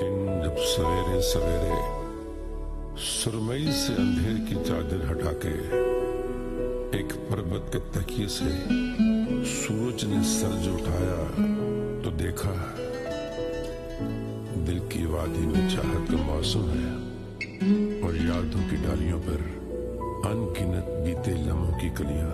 दिन जब सवेरे सवेरे सुरमई से अंधेर की चादर हटा के एक पर्वत के तकिए से सूरज ने सर जो उठाया तो देखा दिल की वादी में चाहत का मौसम है और यादों की डालियों पर अनगिनत बीते लम्हों की कलियाँ।